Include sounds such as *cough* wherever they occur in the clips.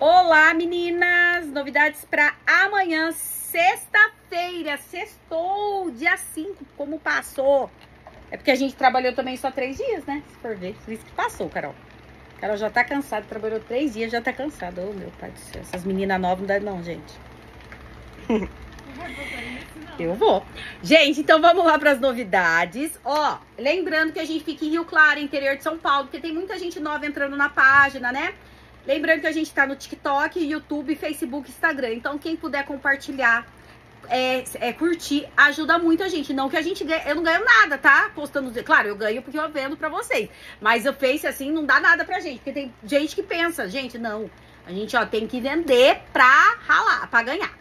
Olá, meninas! Novidades para amanhã, sexta-feira. Sextou, dia 5. Como passou? É porque a gente trabalhou também só três dias, né? Se for ver. Por isso que passou, Carol. Carol já tá cansada, trabalhou três dias, já tá cansada. Ô, oh, meu pai do céu. Essas meninas novas não dá não, gente. *laughs* Eu vou. Gente, então vamos lá para as novidades. Ó, lembrando que a gente fica em Rio Claro, interior de São Paulo, porque tem muita gente nova entrando na página, né? Lembrando que a gente tá no TikTok, YouTube, Facebook, Instagram. Então, quem puder compartilhar, é, é, curtir, ajuda muito a gente. Não que a gente ganhe, eu não ganho nada, tá? Postando, claro, eu ganho porque eu vendo pra vocês. Mas o Face, assim, não dá nada pra gente. Porque tem gente que pensa, gente, não. A gente, ó, tem que vender pra ralar, pra ganhar.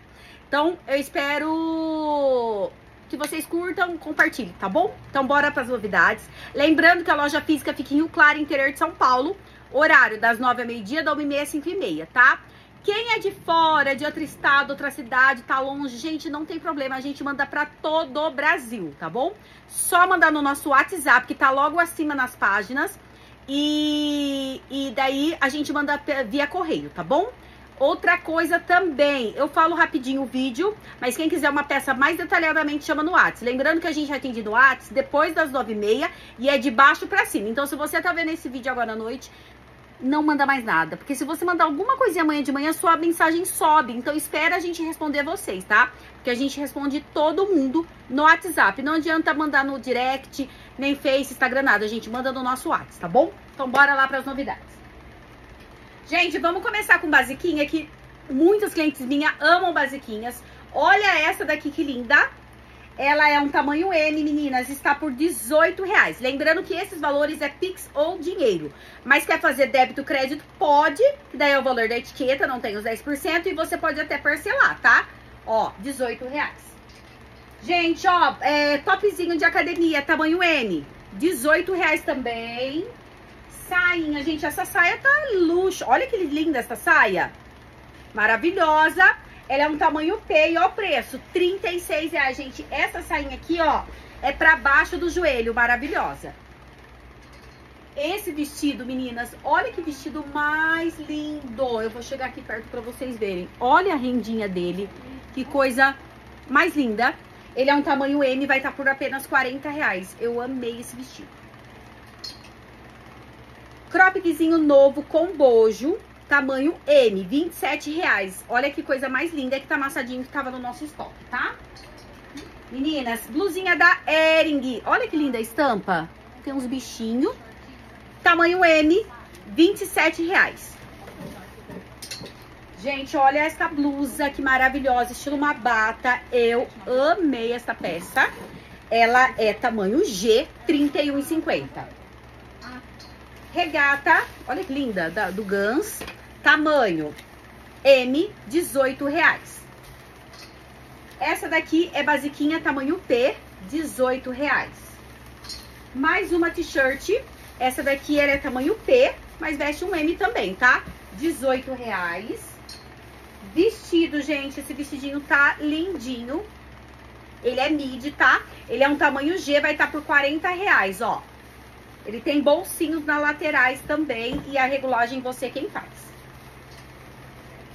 Então, eu espero que vocês curtam, compartilhem, tá bom? Então, bora para as novidades. Lembrando que a loja física fica em Rio Claro, interior de São Paulo. Horário das 9 à meio-dia, da 1h30 às 5h30, tá? Quem é de fora, de outro estado, outra cidade, tá longe, gente, não tem problema. A gente manda para todo o Brasil, tá bom? Só mandar no nosso WhatsApp, que tá logo acima nas páginas. E, e daí a gente manda via correio, tá bom? Outra coisa também, eu falo rapidinho o vídeo, mas quem quiser uma peça mais detalhadamente chama no WhatsApp. Lembrando que a gente atende no WhatsApp depois das nove e meia e é de baixo para cima. Então, se você tá vendo esse vídeo agora à noite, não manda mais nada. Porque se você mandar alguma coisinha amanhã de manhã, sua mensagem sobe. Então, espera a gente responder vocês, tá? Porque a gente responde todo mundo no WhatsApp. Não adianta mandar no direct, nem Face, Instagram, nada. A gente manda no nosso WhatsApp, tá bom? Então, bora lá para as novidades. Gente, vamos começar com basiquinha, que muitas clientes minhas amam basiquinhas. Olha essa daqui que linda. Ela é um tamanho M, meninas, está por 18 reais. Lembrando que esses valores é Pix ou dinheiro. Mas quer fazer débito, crédito? Pode, que daí é o valor da etiqueta, não tem os 10%, e você pode até parcelar, tá? Ó, 18 reais. Gente, ó, é, topzinho de academia, tamanho 18 reais também sainha, gente. Essa saia tá luxo. Olha que linda essa saia. Maravilhosa. Ela é um tamanho P e ó o preço, 36 reais, gente. Essa sainha aqui, ó, é pra baixo do joelho, maravilhosa. Esse vestido, meninas, olha que vestido mais lindo. Eu vou chegar aqui perto pra vocês verem. Olha a rendinha dele, que coisa mais linda. Ele é um tamanho M, vai estar tá por apenas 40 reais. Eu amei esse vestido. Croppedzinho novo com bojo, tamanho M, 27 reais. Olha que coisa mais linda que tá amassadinho que tava no nosso estoque, tá? Meninas, blusinha da Ering. Olha que linda a estampa. Tem uns bichinhos. Tamanho M, 27 reais. Gente, olha essa blusa que maravilhosa, estilo uma bata. Eu amei essa peça. Ela é tamanho G, R$ 31,50. Regata, olha que linda, da, do Gans. Tamanho M, 18 reais. Essa daqui é basiquinha, tamanho P, 18 reais. Mais uma t-shirt. Essa daqui é tamanho P, mas veste um M também, tá? 18 reais. Vestido, gente, esse vestidinho tá lindinho. Ele é midi, tá? Ele é um tamanho G, vai estar tá por 40 reais, ó. Ele tem bolsinhos nas laterais também e a regulagem você quem faz.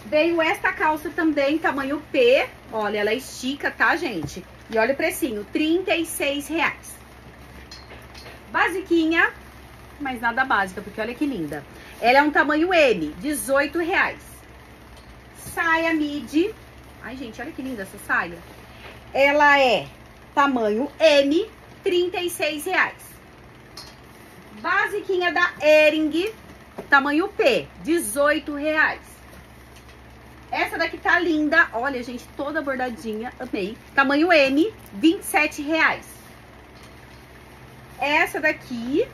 Veio esta calça também, tamanho P. Olha, ela estica, tá, gente? E olha o precinho, R$ reais. Basiquinha, mas nada básica, porque olha que linda. Ela é um tamanho M, R$ reais. Saia midi. Ai, gente, olha que linda essa saia. Ela é tamanho M, R$ reais. Basiquinha da Ering, tamanho P, 18 reais. Essa daqui tá linda, olha, gente, toda bordadinha, amei. Tamanho M, 27 reais. Essa daqui,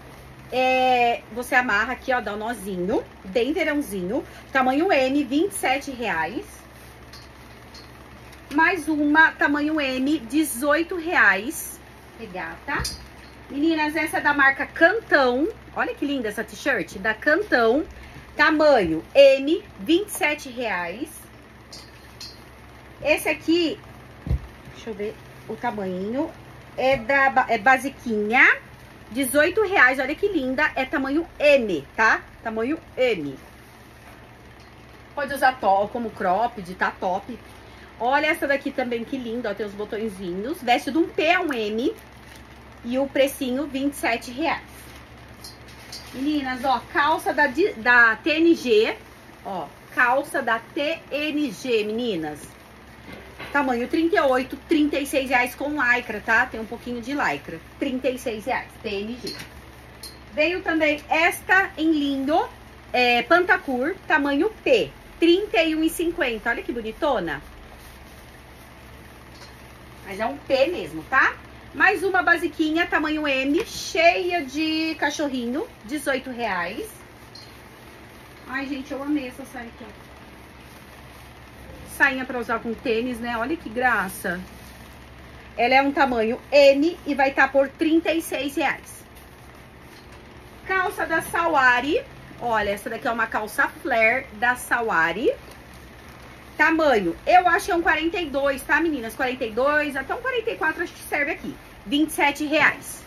é, você amarra aqui, ó, dá um nozinho, bem verãozinho. Tamanho M, 27 reais. Mais uma, tamanho M, 18 reais. Regata. Meninas, essa é da marca Cantão. Olha que linda essa t-shirt, da Cantão. Tamanho M, 27 reais. Esse aqui, deixa eu ver o tamanho, é da é basiquinha, 18 reais. Olha que linda, é tamanho M, tá? Tamanho M. Pode usar top, como cropped, tá top. Olha essa daqui também, que linda, ó, tem os botõezinhos. Veste de um P a um M. E o precinho, 27 reais. Meninas, ó, calça da, da TNG, ó, calça da TNG, meninas. Tamanho 38, 36 reais com lycra, tá? Tem um pouquinho de lycra. 36 reais, TNG. Veio também esta em lindo, é, Pantacur, tamanho P, 31,50. Olha que bonitona. Mas é um P mesmo, tá? Mais uma basiquinha, tamanho M, cheia de cachorrinho, 18 reais. Ai, gente, eu amei essa saia aqui. Sainha pra usar com tênis, né? Olha que graça. Ela é um tamanho M e vai estar tá por 36 reais. Calça da Sawari. Olha, essa daqui é uma calça flare da Sawari. Tamanho, eu acho que é um 42, tá, meninas? 42, até um 44 acho que serve aqui. 27 reais.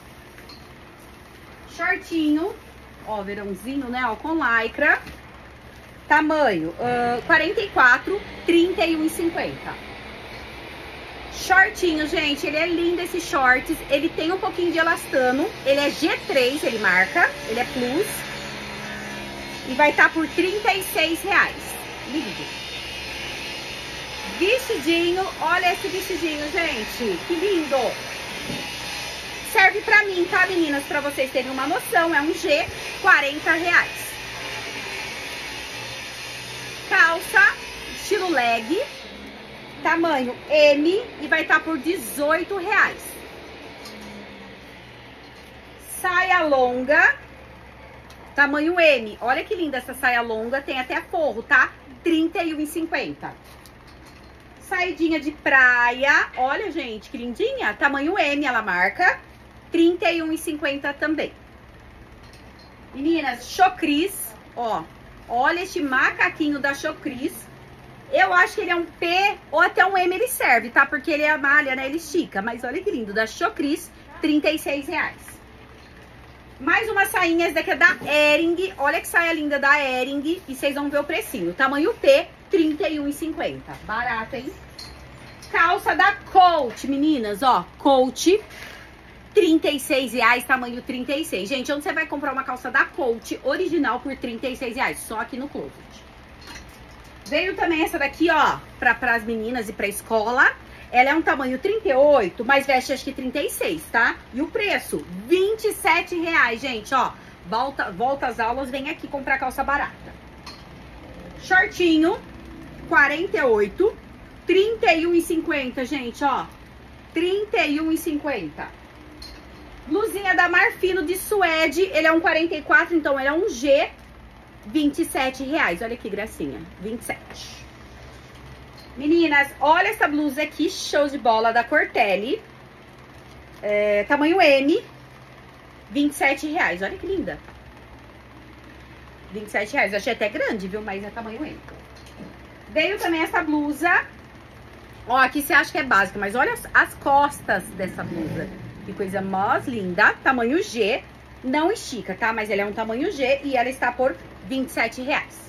Shortinho, ó, verãozinho, né, ó, com lycra. Tamanho, uh, 44, 31,50. Shortinho, gente, ele é lindo esse shorts. Ele tem um pouquinho de elastano. Ele é G3, ele marca. Ele é plus. E vai estar tá por 36 reais. Lindo. Vestidinho, olha esse vestidinho, gente. Que lindo. Serve pra mim, tá, meninas? Pra vocês terem uma noção, é um G, 40 reais. Calça, estilo leg, tamanho M e vai estar tá por 18 reais. Saia longa, tamanho M. Olha que linda essa saia longa, tem até forro, tá? R$ 31,50. Saidinha de praia. Olha, gente, que lindinha. Tamanho M, ela marca. R$ 31,50 também. Meninas, Chocris, ó. Olha este macaquinho da Chocris. Eu acho que ele é um P ou até um M ele serve, tá? Porque ele é a malha, né? Ele estica. Mas olha que lindo, da Chocris, R$ reais. Mais uma sainha, essa daqui é da Ering. Olha que saia linda da Ering. E vocês vão ver o precinho. Tamanho P, R$31,50. Barato, hein? Calça da Coach, meninas, ó. Coach, 36 reais, tamanho 36. Gente, onde você vai comprar uma calça da Coach original por 36 reais? Só aqui no Closet. Veio também essa daqui, ó, pra, pras meninas e pra escola. Ela é um tamanho 38, mas veste acho que 36, tá? E o preço, 27 reais, gente, ó. Volta, volta às aulas, vem aqui comprar calça barata. Shortinho, 48, 31,50, gente, ó. 31,50. Blusinha da Marfino de suede, ele é um 44, então ele é um G, 27 reais. Olha que gracinha, 27. Meninas, olha essa blusa aqui, show de bola, da Cortelli. É, tamanho M, 27 reais. Olha que linda. 27 reais. Eu achei até grande, viu? Mas é tamanho M. Veio também essa blusa. Ó, aqui você acha que é básica, mas olha as, as costas dessa blusa. Que coisa mais linda. Tamanho G. Não estica, tá? Mas ela é um tamanho G e ela está por 27 reais.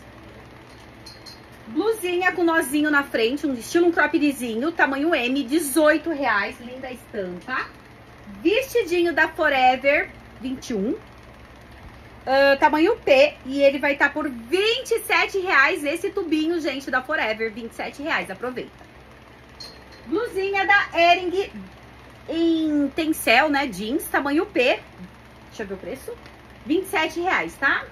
Blusinha com nozinho na frente, um estilo um croppedzinho, tamanho M, 18 reais. Linda estampa. Vestidinho da Forever, 21 Uh, tamanho P, e ele vai estar tá por 27 reais esse tubinho, gente, da Forever, 27 reais, aproveita. Blusinha da Ering em tencel, né, jeans, tamanho P, deixa eu ver o preço, 27 reais, tá?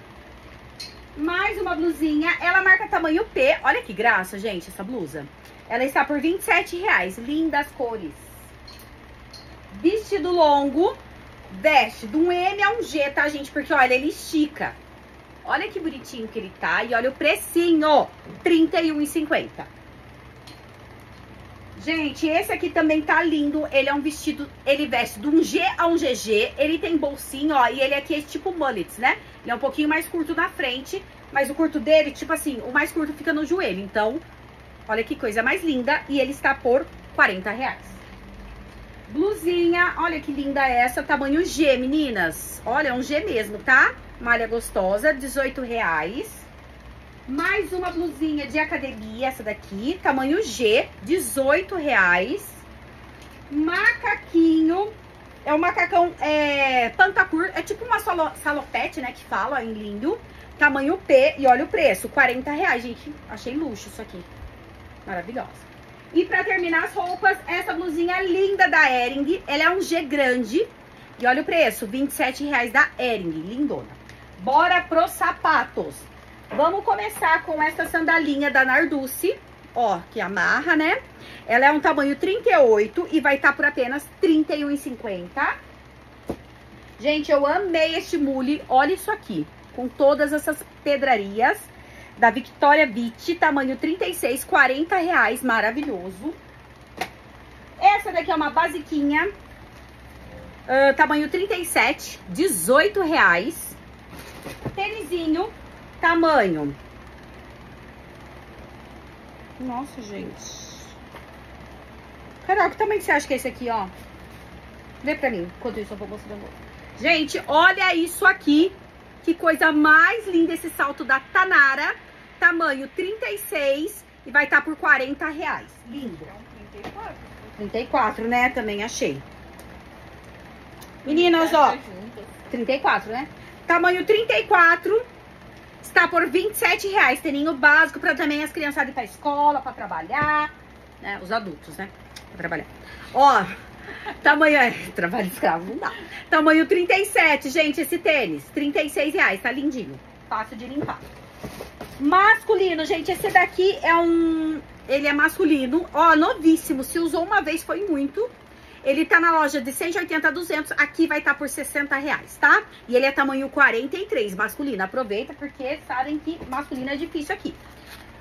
Mais uma blusinha, ela marca tamanho P, olha que graça, gente, essa blusa. Ela está por 27 reais, lindas cores. Vestido longo, veste de um M a um G, tá, gente? Porque, olha, ele estica. Olha que bonitinho que ele tá. E olha o precinho, R$31,50. Gente, esse aqui também tá lindo. Ele é um vestido, ele veste de um G a um GG. Ele tem bolsinho, ó, e ele aqui é tipo mullets, né? Ele é um pouquinho mais curto na frente, mas o curto dele, tipo assim, o mais curto fica no joelho. Então, olha que coisa mais linda. E ele está por 40 reais. Blusinha, olha que linda essa, tamanho G, meninas. Olha, é um G mesmo, tá? Malha gostosa, 18 reais. Mais uma blusinha de academia, essa daqui, tamanho G, 18 reais. Macaquinho, é um macacão é, pantacur, é tipo uma salo, salopete, né, que fala em lindo. Tamanho P, e olha o preço, 40 reais, gente. Achei luxo isso aqui. Maravilhosa. E pra terminar as roupas, essa blusinha linda da Ering. Ela é um G grande. E olha o preço, 27 reais da Ering, lindona. Bora pros sapatos. Vamos começar com essa sandalinha da Narduce. Ó, que amarra, né? Ela é um tamanho 38 e vai estar tá por apenas R$ 31,50. Gente, eu amei este mule. Olha isso aqui, com todas essas pedrarias da Victoria Beach, tamanho 36, 40 reais, maravilhoso. Essa daqui é uma basiquinha, uh, tamanho 37, 18 reais. Tênisinho, tamanho... Nossa, gente. Carol, que tamanho você acha que é esse aqui, ó? Vê pra mim, enquanto isso eu vou mostrando. Gente, olha isso aqui. Que coisa mais linda esse salto da Tanara tamanho 36 e vai estar tá por 40 reais. Lindo. 34. 34, né? Também achei. Meninas, ó. 34, né? Tamanho 34 está por 27 reais. Teninho básico para também as criançadas ir pra escola, para trabalhar. Né? Os adultos, né? Pra trabalhar. Ó, tamanho... É, trabalho escravo não dá. Tamanho 37, gente, esse tênis. 36 reais, tá lindinho. Fácil de limpar. Masculino, gente, esse daqui é um... Ele é masculino, ó, novíssimo. Se usou uma vez, foi muito. Ele tá na loja de 180 a 200, aqui vai estar tá por 60 reais, tá? E ele é tamanho 43, masculino. Aproveita, porque sabem que masculino é difícil aqui.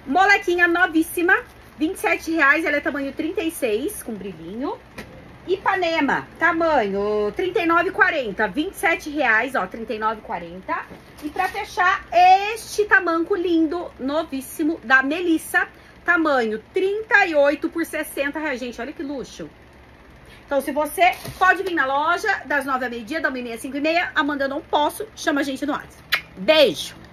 Molequinha novíssima, 27 reais, ela é tamanho 36, com brilhinho. Ipanema, tamanho 39,40, 27 reais, ó, 39,40. E pra fechar, este tamanco lindo, novíssimo, da Melissa, tamanho 38 por 60 reais. Gente, olha que luxo. Então, se você pode vir na loja, das 9 à meia-dia, da 1 e meia, 5 e meia, Amanda, eu não posso, chama a gente no WhatsApp. Beijo!